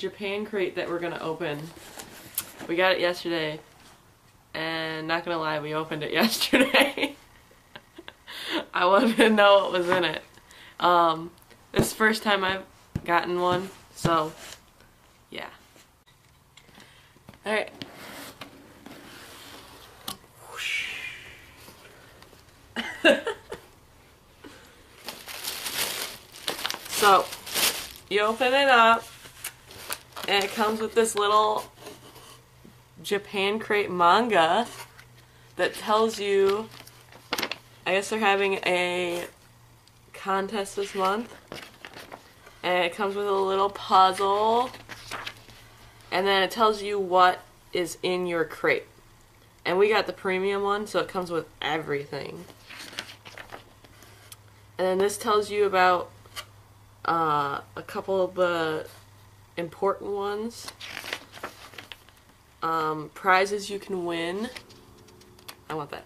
Japan crate that we're gonna open. We got it yesterday, and not gonna lie, we opened it yesterday. I wanted to know what was in it. Um, this is the first time I've gotten one, so yeah. Alright. so, you open it up, and it comes with this little Japan crate manga that tells you I guess they're having a contest this month. And it comes with a little puzzle. And then it tells you what is in your crate. And we got the premium one, so it comes with everything. And then this tells you about uh, a couple of the important ones. Um, prizes you can win. I want that.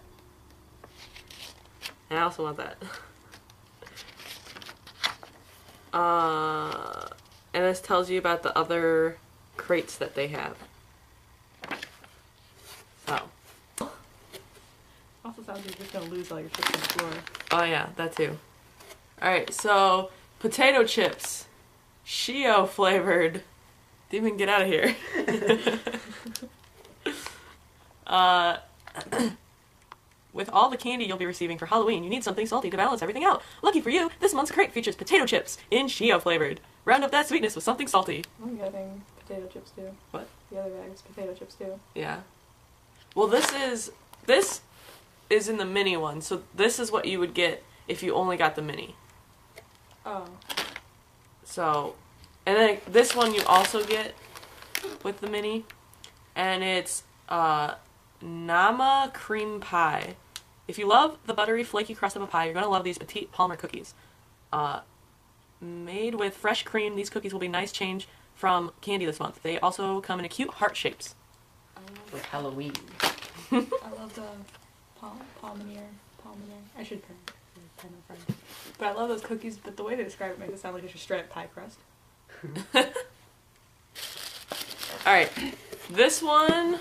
And I also want that. Uh, and this tells you about the other crates that they have. So. Also sounds like you're just gonna lose all your chips on the floor. Oh yeah, that too. Alright, so potato chips. Shio flavored. Demon, get out of here. uh, with all the candy you'll be receiving for Halloween, you need something salty to balance everything out. Lucky for you, this month's crate features potato chips in Shio flavored. Round up that sweetness with something salty. I'm getting potato chips too. What? The other bag is potato chips too. Yeah. Well, this is this is in the mini one, so this is what you would get if you only got the mini. Oh. So, and then this one you also get with the mini, and it's uh, Nama cream pie. If you love the buttery, flaky crust of a pie, you're gonna love these petite Palmer cookies. Uh, made with fresh cream, these cookies will be a nice change from candy this month. They also come in cute heart shapes. I love, with Halloween. I love the pal- palminier. Palminier. I should pen, pen my friend. But I love those cookies, but the way they describe it makes it sound like it's a straight up pie crust. Alright, this one,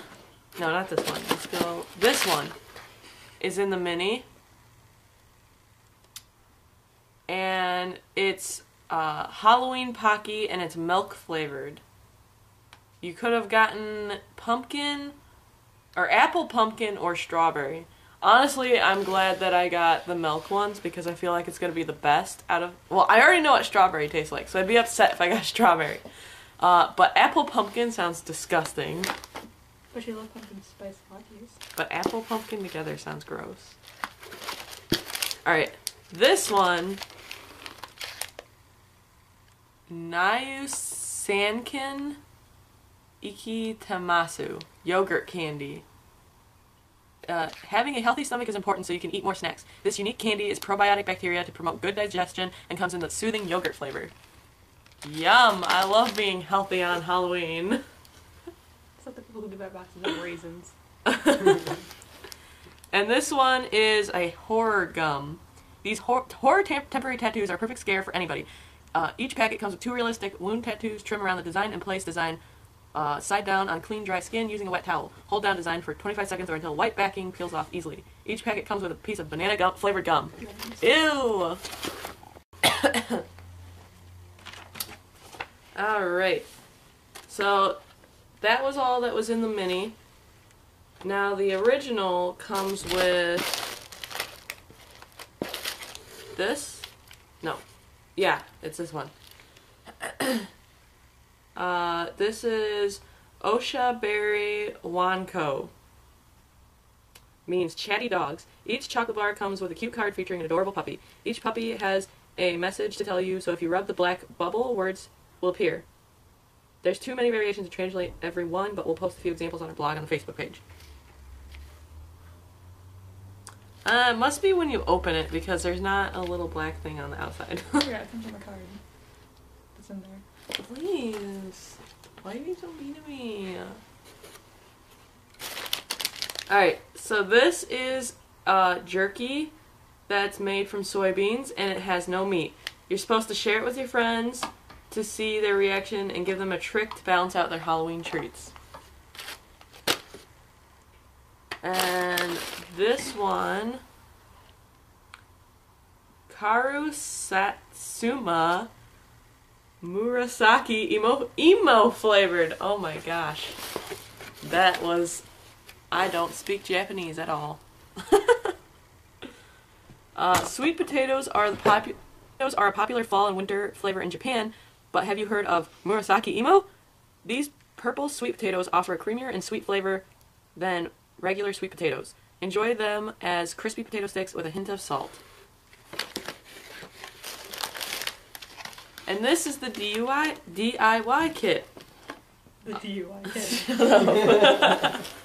no, not this one. Let's go. This one is in the mini. And it's uh, Halloween Pocky and it's milk flavored. You could have gotten pumpkin or apple pumpkin or strawberry. Honestly, I'm glad that I got the milk ones because I feel like it's going to be the best out of. Well, I already know what strawberry tastes like, so I'd be upset if I got strawberry. Uh, but apple pumpkin sounds disgusting. But you love pumpkin spice lattes. But apple pumpkin together sounds gross. Alright, this one. Nayu Sankin Iki Tamasu. Yogurt candy. Uh, having a healthy stomach is important so you can eat more snacks. This unique candy is probiotic bacteria to promote good digestion and comes in the soothing yogurt flavor. Yum! I love being healthy on Halloween. It's like the people who give out boxes of raisins. And this one is a horror gum. These hor- horror tem- temporary tattoos are a perfect scare for anybody. Uh, each packet comes with two realistic wound tattoos. Trim around the design and place design uh, side down on clean, dry skin using a wet towel. Hold down design for 25 seconds or until white backing peels off easily. Each packet comes with a piece of banana gum flavored gum. Ew. all right. So that was all that was in the mini. Now the original comes with this. No. Yeah, it's this one. uh, this is Oshaberi Wanko. Means chatty dogs. Each chocolate bar comes with a cute card featuring an adorable puppy. Each puppy has a message to tell you, so if you rub the black bubble, words will appear. There's too many variations to translate every one, but we'll post a few examples on our blog on the Facebook page. Uh, must be when you open it because there's not a little black thing on the outside. yeah, it comes on the card. It's in there. Please. Why are you so mean to me? Alright, so this is uh, jerky that's made from soybeans and it has no meat. You're supposed to share it with your friends to see their reaction and give them a trick to balance out their Halloween treats. And this one, Karu Satsuma Murasaki emo emo flavored. Oh my gosh. That was I don't speak Japanese at all. uh, sweet potatoes are the popu- potatoes are a popular fall and winter flavor in Japan, but have you heard of Murasaki emo? These purple sweet potatoes offer a creamier and sweet flavor than regular sweet potatoes. Enjoy them as crispy potato sticks with a hint of salt. And this is the DIY DIY kit. The DUI kid.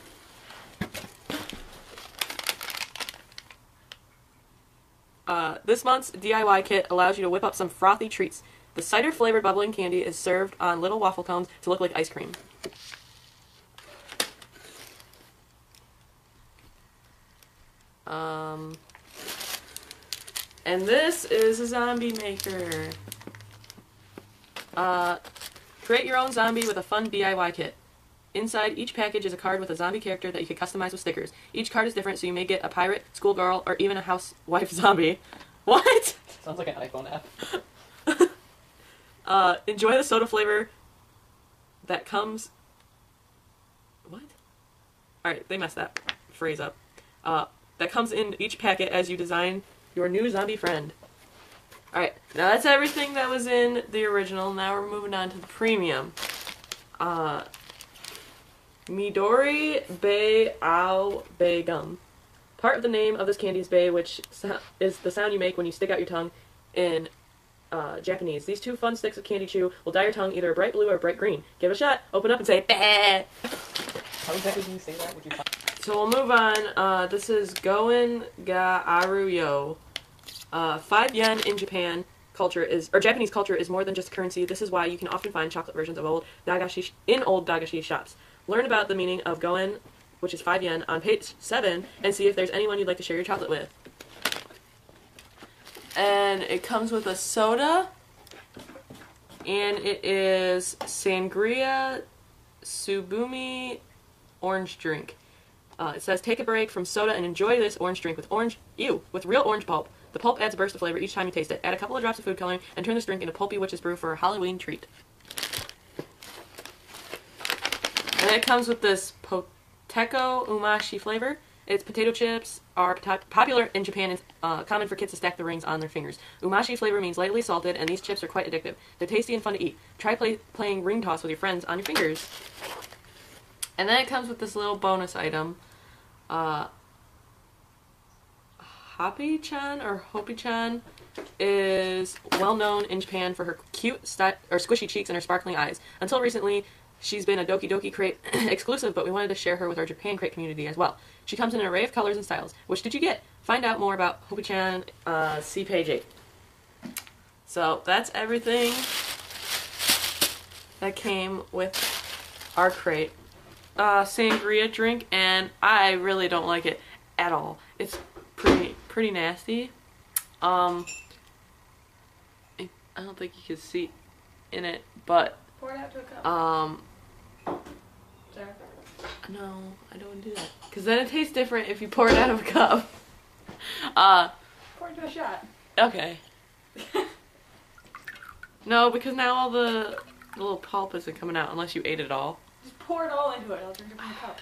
Uh, this month's DIY kit allows you to whip up some frothy treats. The cider flavored bubbling candy is served on little waffle cones to look like ice cream. Um, and this is a zombie maker. Uh, create your own zombie with a fun DIY kit. Inside each package is a card with a zombie character that you can customize with stickers. Each card is different, so you may get a pirate, schoolgirl, or even a housewife zombie. What? Sounds like an iPhone app. Uh, enjoy the soda flavor that comes. What? Alright, they messed that phrase up. Uh, that comes in each packet as you design your new zombie friend. Alright, now that's everything that was in the original. Now we're moving on to the premium. Uh, Midori Bay Ao Bay Gum. Part of the name of this candy is Bay, which so- is the sound you make when you stick out your tongue in uh, Japanese. These two fun sticks of candy chew will dye your tongue either a bright blue or a bright green. Give it a shot, open up and say, Bah! How exactly do you say that? Would you So we'll move on. Uh, this is Goen ga Aru Yo. Uh, five yen in Japan culture is, or Japanese culture is more than just currency. This is why you can often find chocolate versions of old dagashi in old dagashi shops. Learn about the meaning of Goen, which is five yen, on page seven, and see if there's anyone you'd like to share your chocolate with. And it comes with a soda, and it is sangria subumi orange drink. Uh, it says take a break from soda and enjoy this orange drink with orange ew with real orange pulp. The pulp adds a burst of flavor each time you taste it. Add a couple of drops of food coloring and turn this drink into pulpy witch's brew for a Halloween treat. And it comes with this Poteco Umashi flavor. Its potato chips are popular in Japan and uh, common for kids to stack the rings on their fingers. Umashi flavor means lightly salted, and these chips are quite addictive. They're tasty and fun to eat. Try play- playing ring toss with your friends on your fingers. And then it comes with this little bonus item. Uh, Happy-chan or Hopi-chan is well known in Japan for her cute or squishy cheeks and her sparkling eyes. Until recently, she's been a Doki Doki Crate exclusive, but we wanted to share her with our Japan Crate community as well. She comes in an array of colors and styles. Which did you get? Find out more about Hopi-chan. Uh, see page eight. So that's everything that came with our crate. Uh, sangria drink, and I really don't like it at all. It's pretty nasty. Um, I don't think you can see in it, but Pour it out to a cup. um, Sarah. no, I don't do that because then it tastes different if you pour it out of a cup. Uh, Pour it to a shot. okay. No, because now all the little pulp isn't coming out unless you ate it all. Just pour it all into it. I'll drink it from the cup.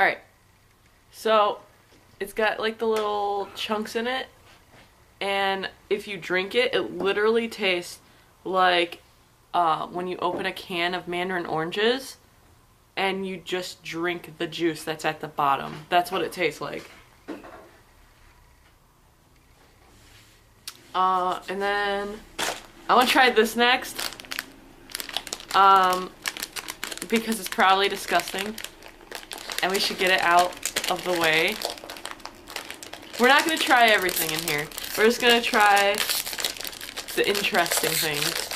All right. So, it's got like the little chunks in it, and if you drink it, it literally tastes like uh, when you open a can of mandarin oranges, and you just drink the juice that's at the bottom. That's what it tastes like. Uh, and then I want to try this next. Um, because it's probably disgusting and we should get it out of the way. We're not going to try everything in here. We're just going to try the interesting things.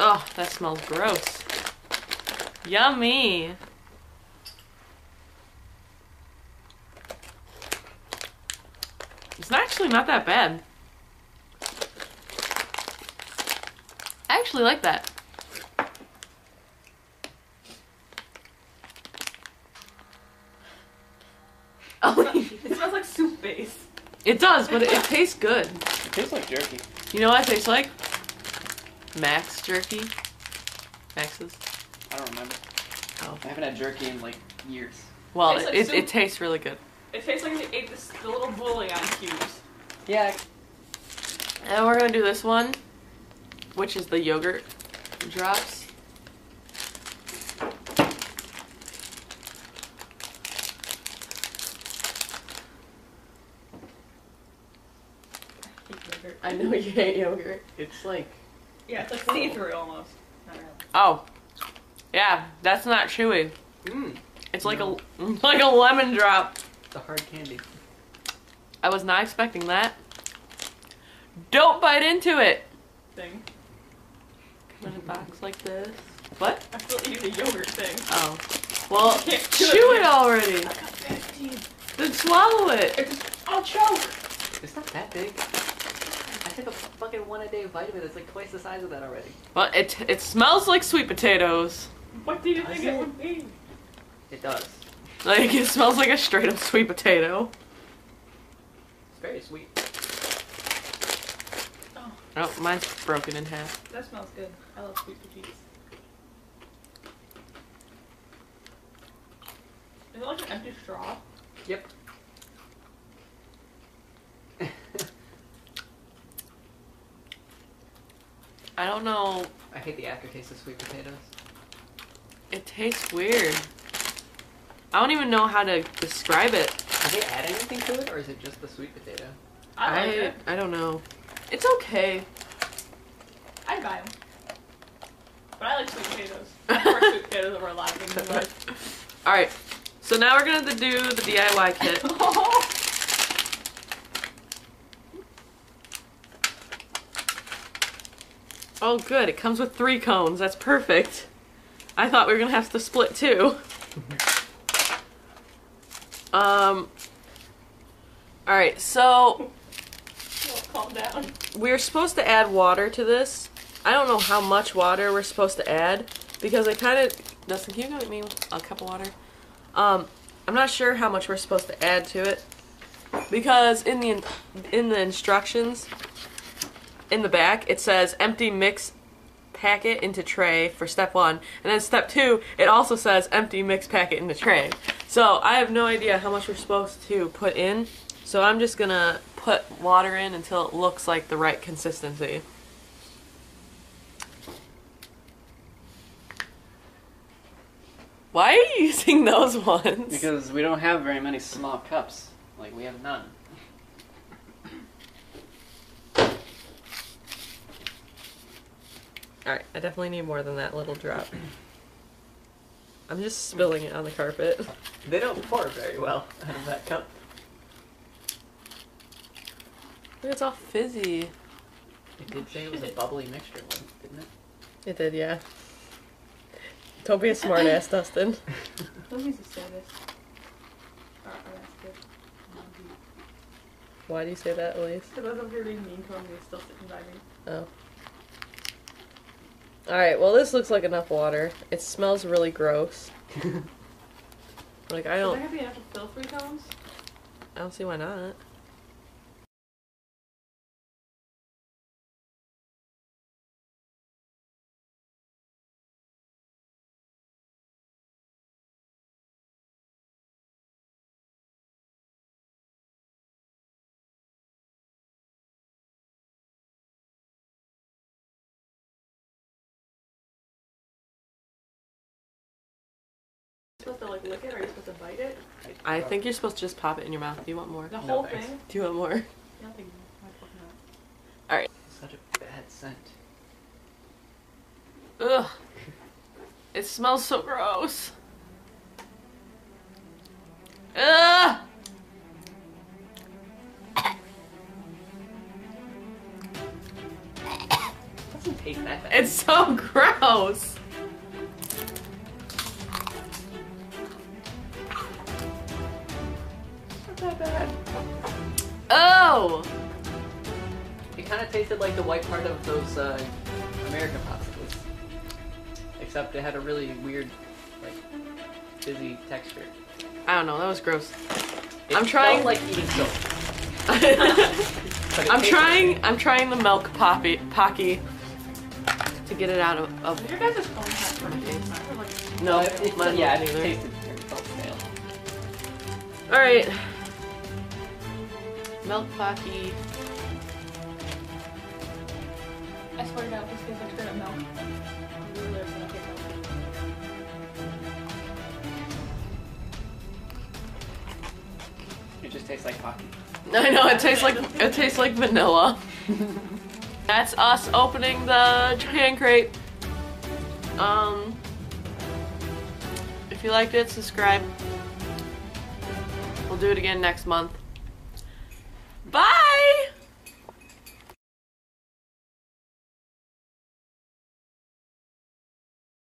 Oh, that smells gross. Yummy. It's actually not that bad. I actually like that. Oh, It smells like soup base. It does, but it, it tastes good. It tastes like jerky. You know what it tastes like? Max jerky. Max's. I don't remember. Oh. I haven't had jerky in like years. Well, Tastes it, like it, it tastes really good. It tastes like they ate this, the little bouillon cubes. Yeah. And we're gonna do this one, which is the yogurt drops. I know you hate yogurt. It's like Yeah, it's like oh. see through almost. Not really. Oh, yeah, that's not chewy. mmm. It's like No. a like a lemon drop. It's a hard candy. I was not expecting that. Don't bite into it. Thing. Come in a box like this. What? I still eating the yogurt thing. Oh. Well, I chew it. it already. I got 15. Then swallow it. It just, I'll choke. It's not that big. I took a fucking one a day vitamin that's like twice the size of that already. Well, it it smells like sweet potatoes. What do you think it? it would be? It does. Like it smells like a straight up sweet potato. It's very sweet. Oh, Oh, mine's broken in half. that smells good. I love sweet potatoes. Is it like an empty straw? Yep. I don't know. I hate the aftertaste of sweet potatoes. It tastes weird. I don't even know how to describe it. Did they add anything to it, or is it just the sweet potato? I like I, it. I don't know. It's okay. I'd buy them. But I like sweet potatoes. I prefer sweet potatoes over a lot of things in life. All right. So now we're gonna do the DIY kit. Oh, good. It comes with three cones. That's perfect. I thought we were gonna have to split two. Um. All right. So Well, calm down. we're supposed to add water to this. I don't know how much water we're supposed to add because I kind of. Dustin, can you get me a cup of water? Um, I'm not sure how much we're supposed to add to it because in the in the instructions in the back it says empty mix packet into tray for step one, and then step two it also says empty mix packet into tray. So I have no idea how much we're supposed to put in. So I'm just gonna put water in until it looks like the right consistency. Why are you using those ones? Because we don't have very many small cups. Like, we have none. Alright, I definitely need more than that little drop. I'm just spilling it on the carpet. They don't pour very well out of that cup. Look, it's all fizzy. It did say it was a bubbly mixture once, didn't it? It did, yeah. Don't be a smartass, Dustin. Who needs to say this? Uh, oh. Why do you say that, Elise? Because I was over here being mean to him, he's still sitting by me. Oh. Alright, well, this looks like enough water. It smells really gross. Like, I don't, there gonna be enough to fill three cones? I don't see why not. Supposed to like lick it or are you supposed to bite it? I think you're supposed to just pop it in your mouth. Do you want more? The whole thanks. thing? Do you want more? Nothing. My fucking not. Such a bad scent. Ugh. It smells so gross. Ugh. It doesn't taste that bad. It's so gross. No. It kind of tasted like the white part of those uh, American popsicles, except it had a really weird, like, fizzy texture. I don't know. That was gross. It I'm trying- Felt like eating soap. I'm but it trying. I'm trying the milk poppy pocky to get it out of. of Your guys' phone has pretty good. No, Uh, it, mine yeah, it wasn't either. tasted it felt stale. All right. Milk pocky. I swear to God, this tastes like straight up milk. Literally, it's gonna taste like- It just tastes like coffee. I know it tastes like it tastes like vanilla. That's us opening the Japan crate. Um, if you liked it, subscribe. We'll do it again next month. Bye!